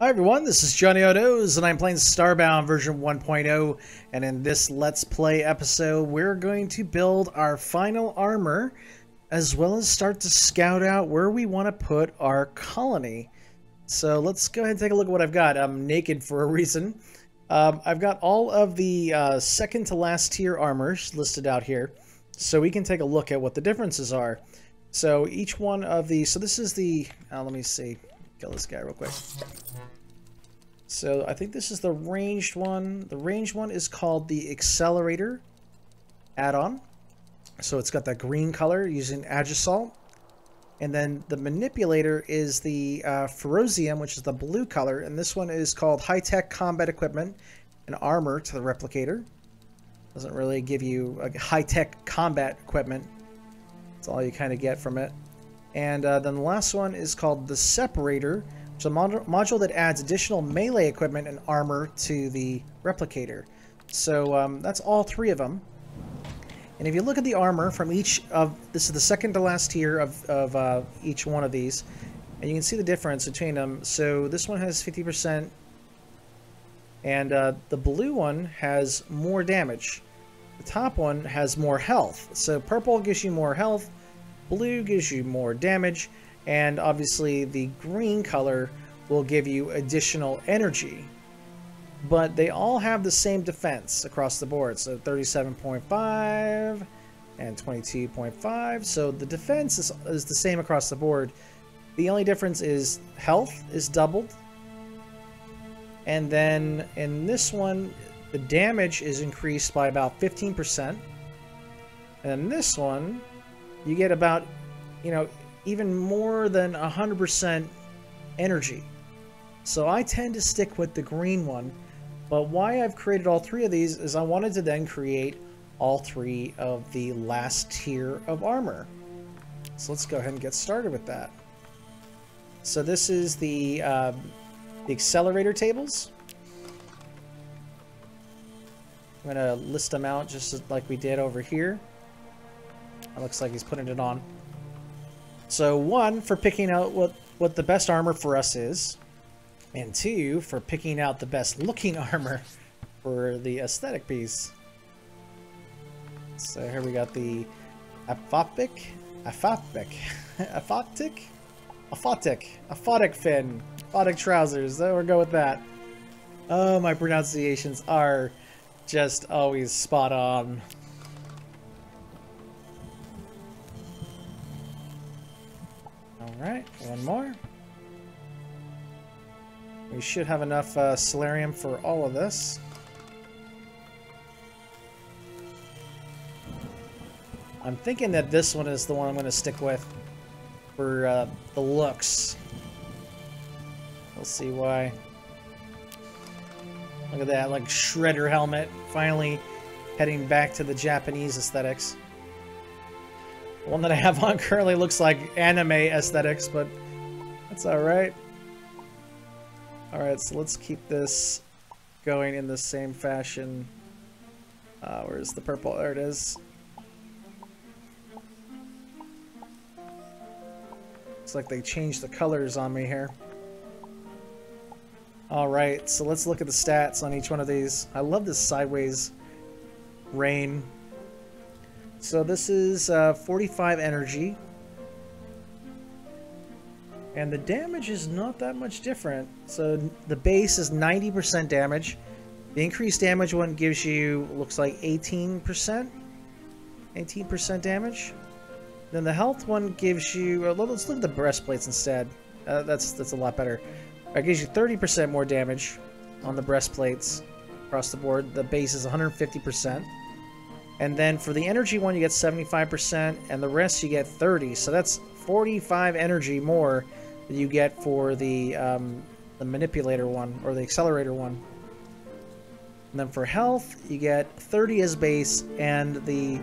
Hi everyone, this is Johnnyonoes, and I'm playing Starbound version 1.0, and in this Let's Play episode, we're going to build our final armor, as well as start to scout out where we want to put our colony. So let's go ahead and take a look at what I've got. I'm naked for a reason. Um, I've got all of the uh, second to last tier armors listed out here, so we can take a look at what the differences are. So each one of the, so this is the, uh, let me see, kill this guy real quick. So I think this is the ranged one. The ranged one is called the Accelerator add-on. So it's got that green color using Aegisalt. And then the Manipulator is the uh, Ferozium, which is the blue color. And this one is called High-Tech Combat Equipment and Armor to the Replicator. Doesn't really give you high-tech combat equipment. That's all you kind of get from it. And uh, then the last one is called the Separator, which is a mod module that adds additional melee equipment and armor to the replicator. So um, that's all three of them. And if you look at the armor from each of, this is the second to last tier of, of uh, each one of these, and you can see the difference between them. So this one has 50%, and uh, the blue one has more damage. The top one has more health. So purple gives you more health, blue gives you more damage, and obviously the green color will give you additional energy. But they all have the same defense across the board, so 37.5 and 22.5. So the defense is, is the same across the board. The only difference is health is doubled. And then in this one, the damage is increased by about 15%. And this one, you get about, you know, even more than 100% energy. So I tend to stick with the green one, but why I've created all three of these is I wanted to then create all three of the last tier of armor. So let's go ahead and get started with that. So this is the, uh, the accelerator tables. I'm going to list them out just like we did over here. It looks like he's putting it on. So one, for picking out what, what the best armor for us is. And two, for picking out the best looking armor for the aesthetic piece. So here we got the Aphopic, Aphopic, Aphotic, Aphotic, Aphotic fin, Aphotic trousers. So we'll go with that. Oh, my pronunciations are just always spot on. Alright, one more. We should have enough uh, Solarium for all of this. I'm thinking that this one is the one I'm going to stick with for uh, the looks. We'll see why. Look at that, like Shredder helmet, finally heading back to the Japanese aesthetics. One that I have on currently looks like anime aesthetics, but that's alright. Alright, so let's keep this going in the same fashion. Uh, where's the purple? There it is. Looks like they changed the colors on me here. Alright, so let's look at the stats on each one of these. I love this sideways rain so this is uh, 45 energy. And the damage is not that much different. So the base is 90% damage. The increased damage one gives you, looks like 18%. 18% damage. Then the health one gives you, uh, let's look at the breastplates instead. Uh, that's that's a lot better. It gives you 30% more damage on the breastplates across the board. The base is 150%. And then for the energy one, you get 75%, and the rest you get 30. So that's 45 energy more that you get for the, um, the manipulator one, or the accelerator one. And then for health, you get 30 as base, and the,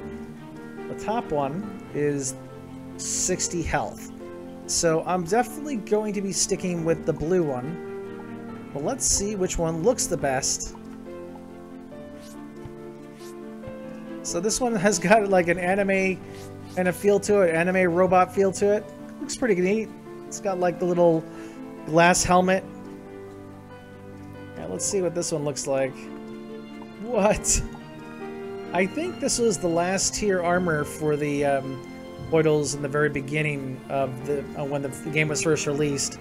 the top one is 60 health. So I'm definitely going to be sticking with the blue one. But let's see which one looks the best So this one has got like an anime and a feel to it, anime robot feel to it. Looks pretty neat. It's got like the little glass helmet let's see what this one looks like. What? I think this was the last tier armor for the um, in the very beginning of the uh, when the game was first released.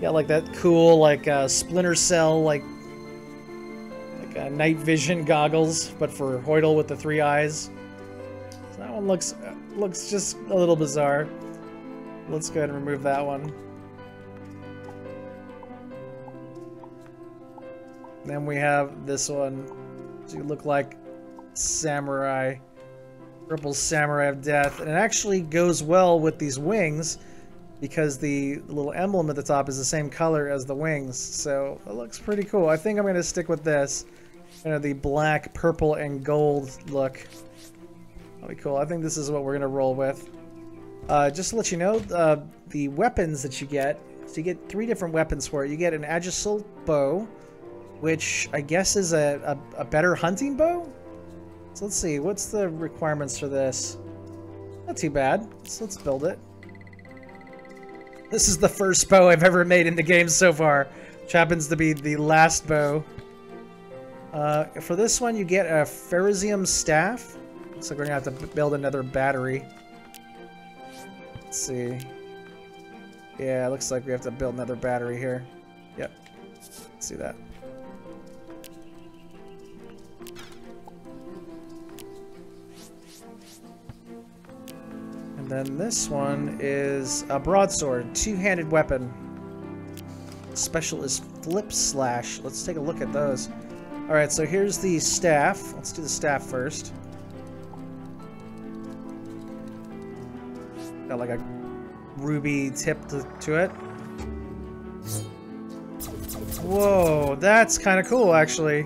Yeah, like that cool like uh, Splinter Cell like uh, night vision goggles, but for Hylotl with the three eyes. So that one looks uh, looks just a little bizarre. Let's go ahead and remove that one. Then we have this one. You look like samurai. Purple samurai of death. And it actually goes well with these wings because the little emblem at the top is the same color as the wings. So it looks pretty cool. I think I'm going to stick with this. Kind of the black, purple, and gold look. That'll be cool. I think this is what we're going to roll with. Uh, just to let you know, uh, the weapons that you get, so you get three different weapons for it. You get an Aegis bow, which I guess is a, a, a, better hunting bow? So let's see, what's the requirements for this? Not too bad. So let's build it. This is the first bow I've ever made in the game so far, which happens to be the last bow. Uh, for this one, you get a Ferozium staff. Looks like we're gonna have to build another battery. Let's see. Yeah, it looks like we have to build another battery here. Yep. Let's see that. And then this one is a broadsword, two-handed weapon. Special is flip slash. Let's take a look at those. Alright, so here's the staff. Let's do the staff first. Got like a ruby tip to, to it. Whoa, that's kind of cool, actually.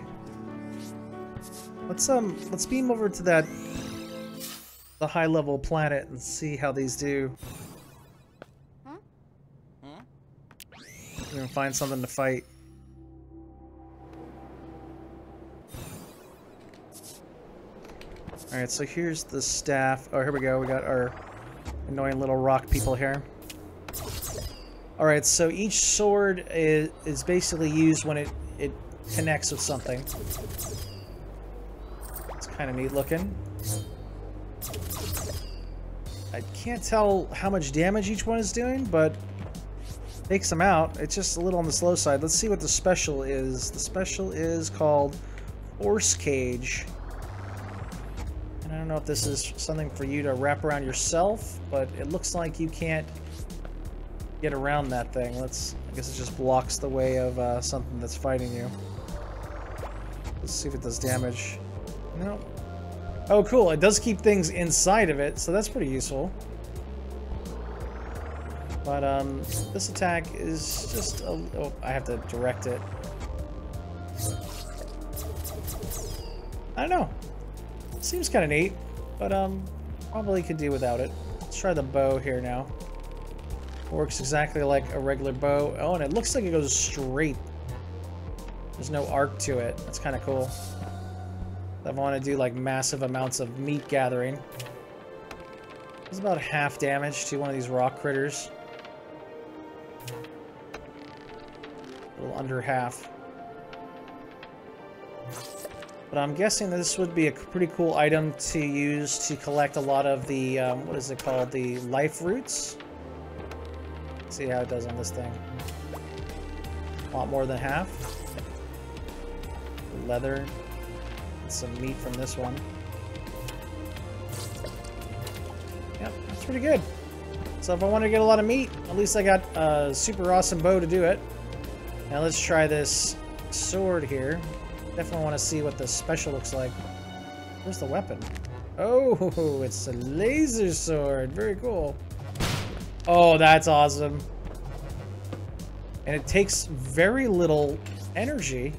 Let's um, let's beam over to that the high level planet and see how these do. Huh? We're gonna find something to fight. Alright, so here's the staff. Oh, here we go. We got our Annoying little rock people here. Alright, so each sword is, is basically used when it, it connects with something. It's kind of neat looking. I can't tell how much damage each one is doing, but takes them out. It's just a little on the slow side. Let's see what the special is. The special is called Force Cage. I don't know if this is something for you to wrap around yourself, but it looks like you can't get around that thing. Let's, I guess it just blocks the way of uh, something that's fighting you. Let's see if it does damage. No. Oh, cool. It does keep things inside of it, so that's pretty useful. But um, this attack is just a... Oh, I have to direct it. I don't know. Seems kind of neat, but um, probably could do without it. Let's try the bow here now. Works exactly like a regular bow. Oh, and it looks like it goes straight. There's no arc to it. That's kind of cool. I want to do like massive amounts of meat gathering. It's about half damage to one of these rock critters. A little under half. But I'm guessing this would be a pretty cool item to use to collect a lot of the, um, what is it called, the life roots. Let's see how it does on this thing. A lot more than half. Leather. Some meat from this one. Yep, that's pretty good. So if I want to get a lot of meat, at least I got a super awesome bow to do it. Now let's try this sword here. Definitely want to see what the special looks like. Where's the weapon? Oh, it's a laser sword. Very cool. Oh, that's awesome. And it takes very little energy.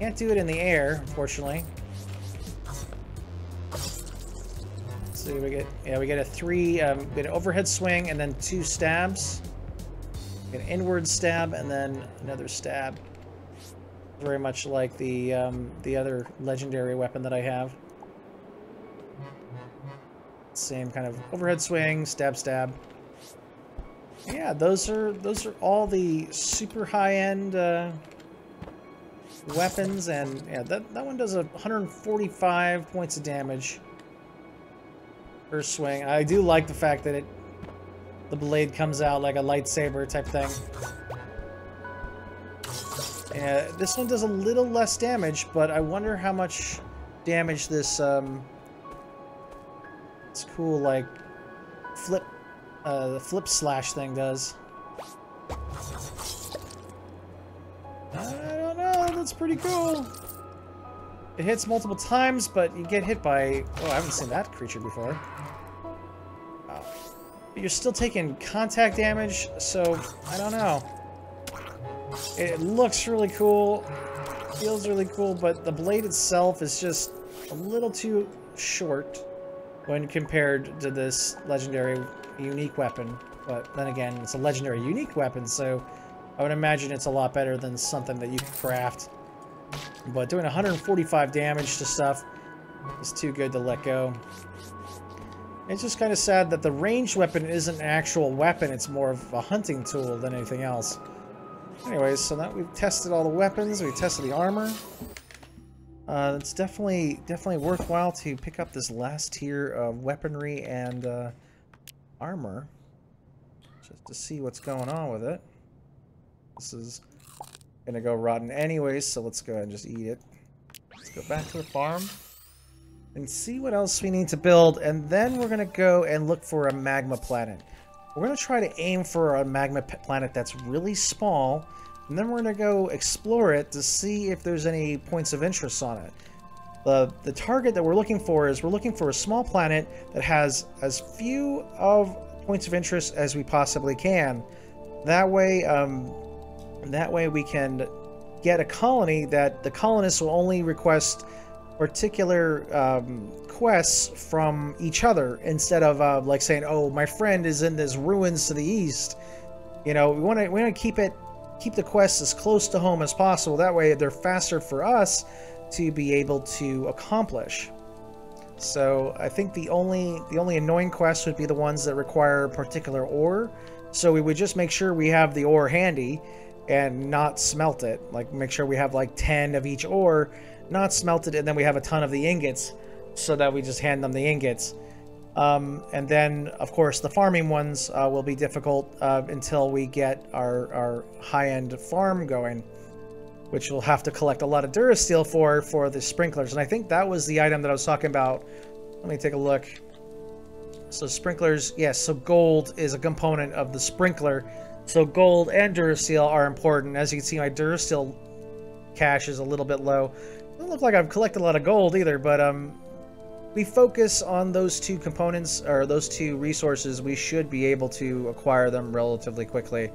Can't do it in the air, unfortunately. So we get, yeah, we get a three, um, get an overhead swing and then two stabs. An inward stab and then another stab very much like the um, the other legendary weapon that I have. Same kind of overhead swing, stab, stab. Yeah, those are those are all the super high-end uh, weapons, and yeah, that that one does a 145 points of damage per swing. I do like the fact that it the blade comes out like a lightsaber type thing. Yeah, this one does a little less damage, but I wonder how much damage this um, it's cool like flip uh, the flip slash thing does. I don't know, that's pretty cool. It hits multiple times, but you get hit by... Oh, I haven't seen that creature before. But you're still taking contact damage, so I don't know. It looks really cool, feels really cool, but the blade itself is just a little too short when compared to this legendary unique weapon. But then again, it's a legendary unique weapon, so I would imagine it's a lot better than something that you could craft. But doing 145 damage to stuff is too good to let go. It's just kind of sad that the ranged weapon isn't an actual weapon, it's more of a hunting tool than anything else. Anyways, so now we've tested all the weapons, we tested the armor. Uh, it's definitely definitely worthwhile to pick up this last tier of weaponry and uh, armor, just to see what's going on with it. This is gonna go rotten anyways, so let's go ahead and just eat it. Let's go back to the farm and see what else we need to build, and then we're gonna go and look for a magma planet. We're gonna try to aim for a magma planet that's really small and then we're going to go explore it to see if there's any points of interest on it. The, the target that we're looking for is we're looking for a small planet that has as few of points of interest as we possibly can. That way, um, that way we can get a colony that the colonists will only request particular um, quests from each other instead of uh, like saying, "Oh, my friend is in this ruins to the east." You know, we want to we want to keep it keep the quests as close to home as possible. That way they're faster for us to be able to accomplish. So I think the only the only annoying quests would be the ones that require particular ore. So we would just make sure we have the ore handy and not smelt it. Like make sure we have like 10 of each ore, not smelted, and then we have a ton of the ingots so that we just hand them the ingots. Um, and then, of course, the farming ones uh, will be difficult uh, until we get our, our high-end farm going, which we'll have to collect a lot of Durasteel for, for the sprinklers. And I think that was the item that I was talking about. Let me take a look. So sprinklers, yes, so gold is a component of the sprinkler. So gold and Durasteel are important. As you can see, my Durasteel cache is a little bit low. Doesn't look like I've collected a lot of gold either, but um, we focus on those two components or those two resources, we should be able to acquire them relatively quickly.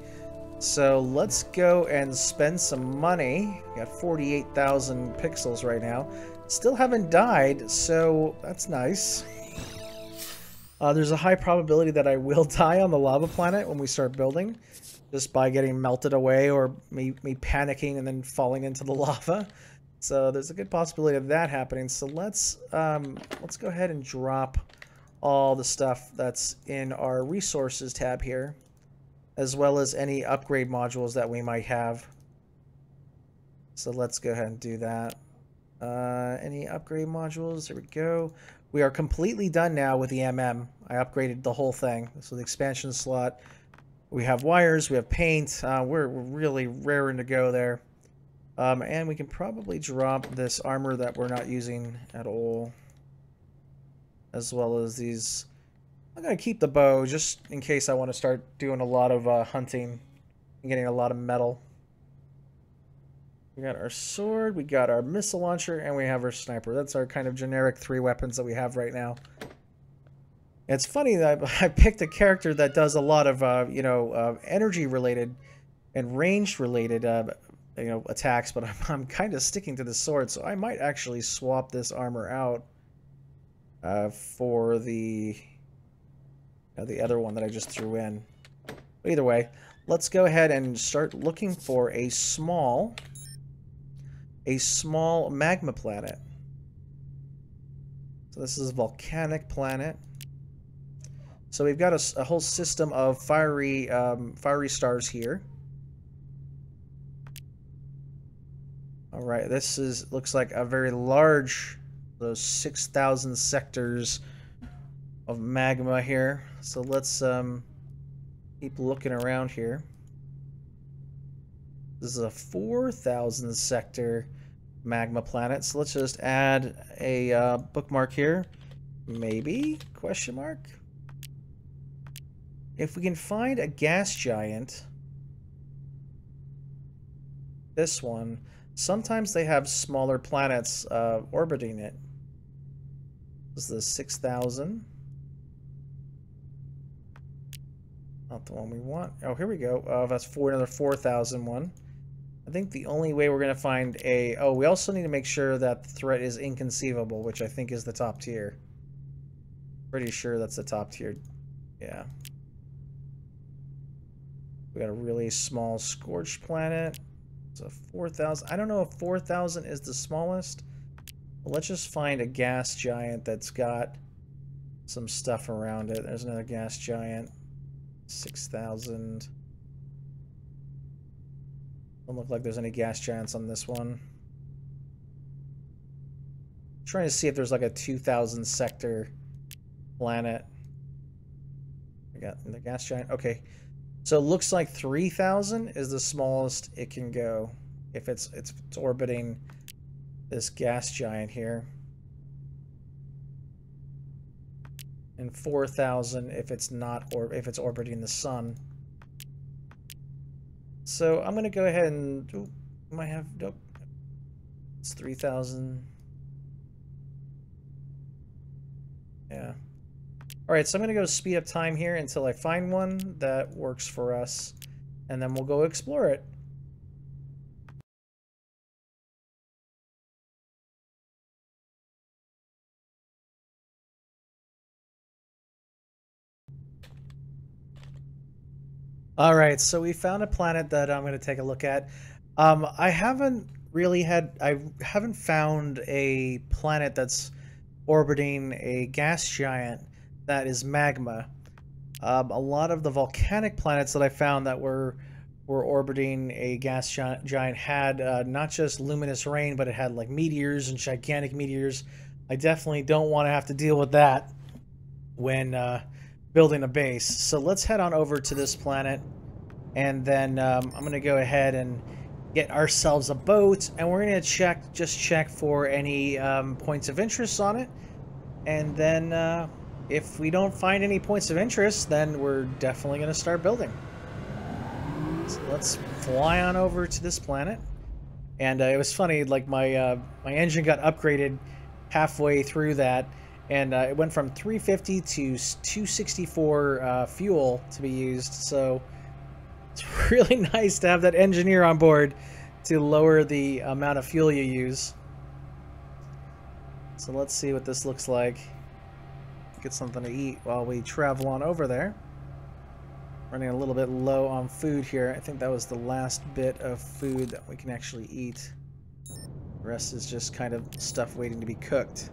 So let's go and spend some money. Got 48,000 pixels right now. Still haven't died, so that's nice. Uh, there's a high probability that I will die on the lava planet when we start building, just by getting melted away or me, me panicking and then falling into the lava. So there's a good possibility of that happening. So let's um, let's go ahead and drop all the stuff that's in our resources tab here, as well as any upgrade modules that we might have. So let's go ahead and do that. Uh, any upgrade modules? There we go. We are completely done now with the MM. I upgraded the whole thing. So the expansion slot. We have wires, we have paint. Uh, we're, we're really raring to go there. Um, and we can probably drop this armor that we're not using at all. As well as these... I'm going to keep the bow just in case I want to start doing a lot of uh, hunting and getting a lot of metal. We got our sword, we got our missile launcher, and we have our sniper. That's our kind of generic three weapons that we have right now. It's funny that I picked a character that does a lot of, uh, you know, uh, energy related and range related uh, you know, attacks, but I'm, I'm kind of sticking to the sword, so I might actually swap this armor out uh, for the uh, the other one that I just threw in. But either way, let's go ahead and start looking for a small a small magma planet. So this is a volcanic planet. So we've got a, a whole system of fiery, um, fiery stars here. All right, this is looks like a very large, those 6,000 sectors of magma here. So let's um, keep looking around here. This is a 4,000 sector magma planet. So let's just add a uh, bookmark here. Maybe? Question mark? If we can find a gas giant, this one, sometimes they have smaller planets uh, orbiting it. This is the 6,000. Not the one we want. Oh, here we go. Uh, that's for another 4,000 one. I think the only way we're going to find a... Oh, we also need to make sure that the threat is inconceivable, which I think is the top tier. Pretty sure that's the top tier. Yeah. We got a really small scorched planet. It's a 4,000. I don't know if 4,000 is the smallest. But let's just find a gas giant that's got some stuff around it. There's another gas giant. 6,000. Don't look like there's any gas giants on this one. I'm trying to see if there's like a 2000 sector planet. I got the gas giant. Okay. So it looks like 3000 is the smallest it can go if it's it's, it's orbiting this gas giant here. And 4000 if it's not or if it's orbiting the sun. So I'm going to go ahead and... Ooh, might have... Nope. It's 3,000. Yeah. Alright, so I'm going to go speed up time here until I find one that works for us. And then we'll go explore it. All right, so we found a planet that I'm going to take a look at. Um, I haven't really had, I haven't found a planet that's orbiting a gas giant that is magma. Um, a lot of the volcanic planets that I found that were were orbiting a gas giant, had uh, not just luminous rain, but it had like meteors and gigantic meteors. I definitely don't want to have to deal with that when uh, building a base. So let's head on over to this planet. And then um, I'm going to go ahead and get ourselves a boat. And we're going to check, just check for any um, points of interest on it. And then uh, if we don't find any points of interest, then we're definitely going to start building. So let's fly on over to this planet. And uh, it was funny, like my uh, my engine got upgraded halfway through that and uh, it went from 350 to 264 uh, fuel to be used. So it's really nice to have that engineer on board to lower the amount of fuel you use. So let's see what this looks like. Get something to eat while we travel on over there. Running a little bit low on food here. I think that was the last bit of food that we can actually eat. The rest is just kind of stuff waiting to be cooked.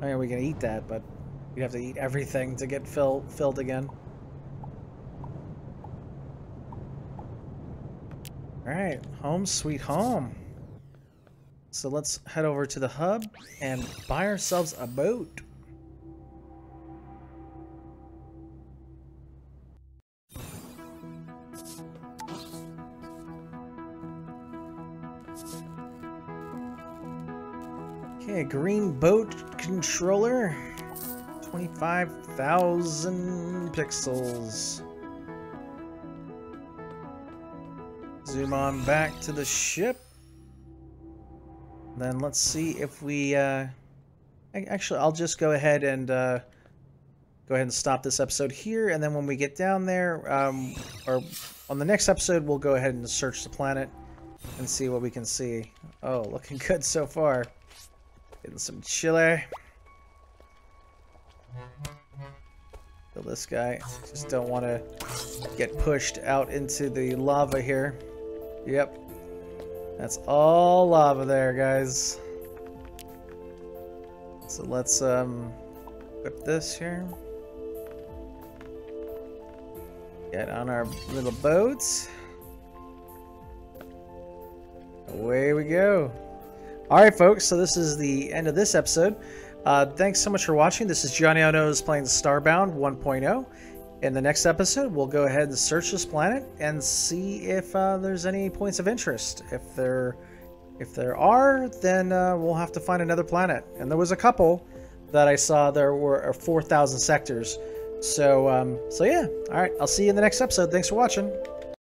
I mean, we can eat that, but we'd have to eat everything to get fill, filled again. Alright, home sweet home. So let's head over to the hub and buy ourselves a boat. Okay, green boat controller. 25,000 pixels. Zoom on back to the ship. Then let's see if we, uh, actually, I'll just go ahead and, uh, go ahead and stop this episode here. And then when we get down there, um, or on the next episode, we'll go ahead and search the planet and see what we can see. Oh, looking good so far. Getting some chiller. Kill this guy. Just don't want to get pushed out into the lava here. Yep. That's all lava there, guys. So let's um, put this here. Get on our little boats. Away we go. All right, folks. So this is the end of this episode. Uh, thanks so much for watching. This is Johnnyonoes playing Starbound 1.0. In the next episode, we'll go ahead and search this planet and see if uh, there's any points of interest. If there, if there are, then uh, we'll have to find another planet. And there was a couple that I saw. There were 4,000 sectors. So, um, so yeah. All right. I'll see you in the next episode. Thanks for watching.